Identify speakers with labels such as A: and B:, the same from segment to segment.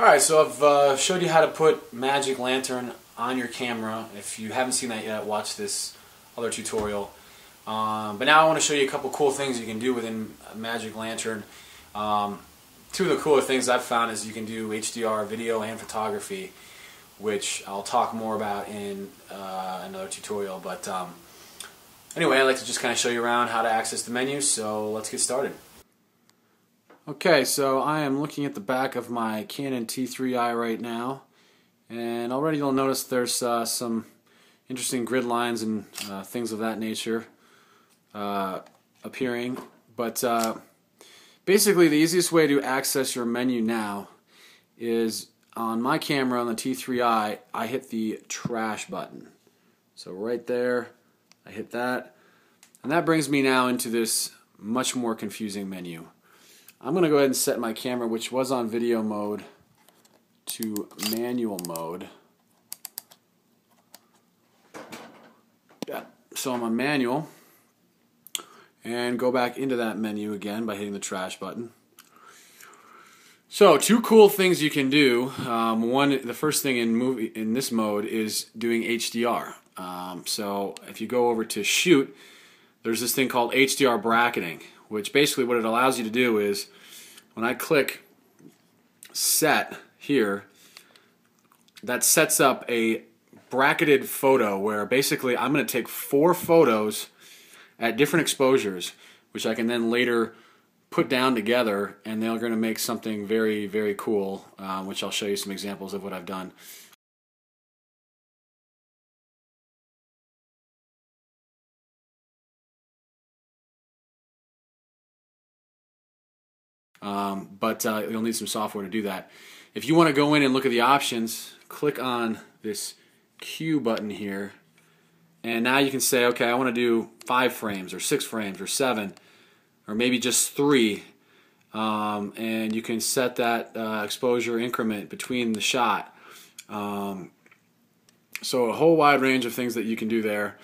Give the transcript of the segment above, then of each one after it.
A: Alright, so I've uh, showed you how to put Magic Lantern on your camera. If you haven't seen that yet, watch this other tutorial. Um, but now I want to show you a couple cool things you can do within Magic Lantern. Um, two of the cooler things I've found is you can do HDR video and photography, which I'll talk more about in uh, another tutorial. But um, anyway, I'd like to just kind of show you around how to access the menu, so let's get started. Okay, so I am looking at the back of my Canon T3i right now, and already you'll notice there's uh, some interesting grid lines and uh, things of that nature uh, appearing. But uh, basically, the easiest way to access your menu now is on my camera on the T3i, I hit the trash button. So right there, I hit that, and that brings me now into this much more confusing menu. I'm going to go ahead and set my camera, which was on video mode, to manual mode. Yeah, so I'm on manual. And go back into that menu again by hitting the trash button. So two cool things you can do. Um, one, the first thing in movie in this mode is doing HDR. Um, so if you go over to shoot, there's this thing called HDR bracketing, which basically what it allows you to do is when I click set here, that sets up a bracketed photo where basically I'm going to take four photos at different exposures, which I can then later put down together, and they're going to make something very, very cool, uh, which I'll show you some examples of what I've done. Um, but uh, you'll need some software to do that. If you want to go in and look at the options, click on this Q button here, and now you can say, okay, I want to do five frames or six frames or seven, or maybe just three. Um, and you can set that uh, exposure increment between the shot. Um, so a whole wide range of things that you can do there.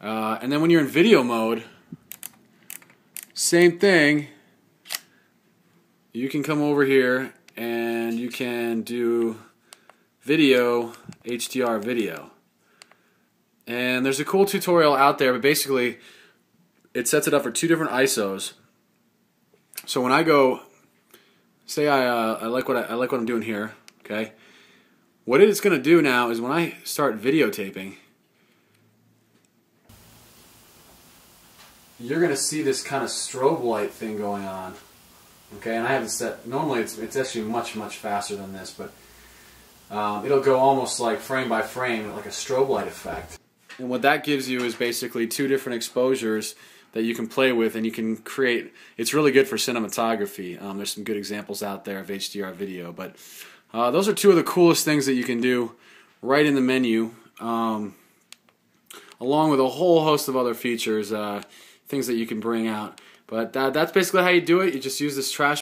A: Uh, and then when you're in video mode, same thing you can come over here and you can do video, HDR video. And there's a cool tutorial out there, but basically it sets it up for two different ISOs. So when I go, say I, uh, I like what I, I like what I'm doing here, okay? What it's going to do now is when I start videotaping, you're going to see this kind of strobe light thing going on. Okay, and I haven't set, normally it's, it's actually much, much faster than this, but um, it'll go almost like frame by frame, like a strobe light effect. And what that gives you is basically two different exposures that you can play with and you can create, it's really good for cinematography. Um, there's some good examples out there of HDR video, but uh, those are two of the coolest things that you can do right in the menu, um, along with a whole host of other features, uh, things that you can bring out. But uh, that's basically how you do it. You just use this trash